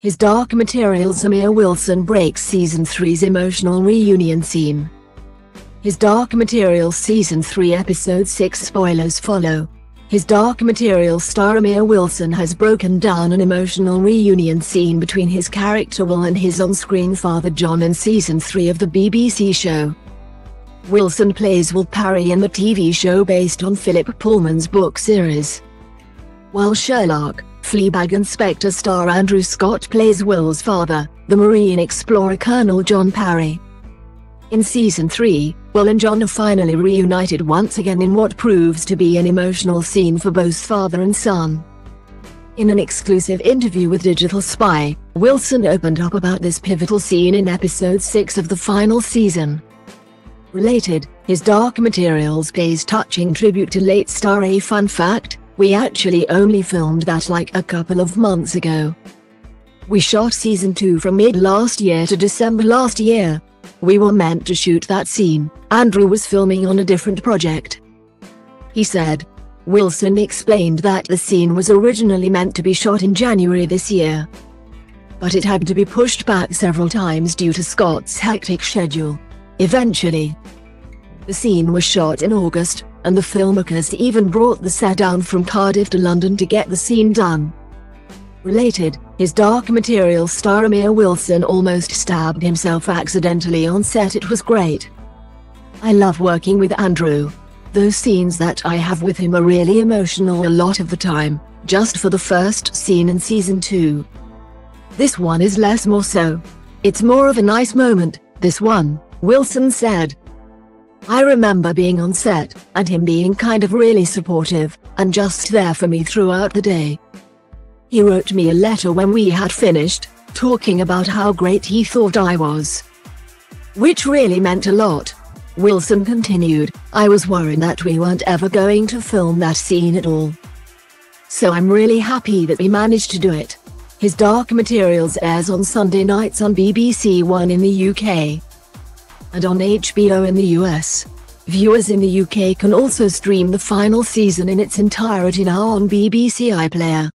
His Dark Materials Amir Wilson breaks Season 3's emotional reunion scene. His Dark Materials Season 3 Episode 6 spoilers follow. His Dark Materials star Amir Wilson has broken down an emotional reunion scene between his character Will and his on-screen father John in Season 3 of the BBC show. Wilson plays Will Parry in the TV show based on Philip Pullman's book series. While Sherlock, Fleabag and Spectre star Andrew Scott plays Will's father, the Marine explorer Colonel John Parry. In Season 3, Will and John are finally reunited once again in what proves to be an emotional scene for both father and son. In an exclusive interview with Digital Spy, Wilson opened up about this pivotal scene in episode 6 of the final season. Related, his Dark Materials pays touching tribute to late star A fun fact, we actually only filmed that like a couple of months ago. We shot season 2 from mid last year to December last year. We were meant to shoot that scene, Andrew was filming on a different project. He said. Wilson explained that the scene was originally meant to be shot in January this year. But it had to be pushed back several times due to Scott's hectic schedule. Eventually, the scene was shot in August, and the filmmakers even brought the set down from Cardiff to London to get the scene done. Related, his Dark Materials star Amir Wilson almost stabbed himself accidentally on set it was great. I love working with Andrew. Those scenes that I have with him are really emotional a lot of the time, just for the first scene in season 2. This one is less more so. It's more of a nice moment, this one, Wilson said. I remember being on set, and him being kind of really supportive, and just there for me throughout the day. He wrote me a letter when we had finished, talking about how great he thought I was. Which really meant a lot. Wilson continued, I was worried that we weren't ever going to film that scene at all. So I'm really happy that we managed to do it. His Dark Materials airs on Sunday nights on BBC One in the UK and on HBO in the US. Viewers in the UK can also stream the final season in its entirety now on BBC iPlayer.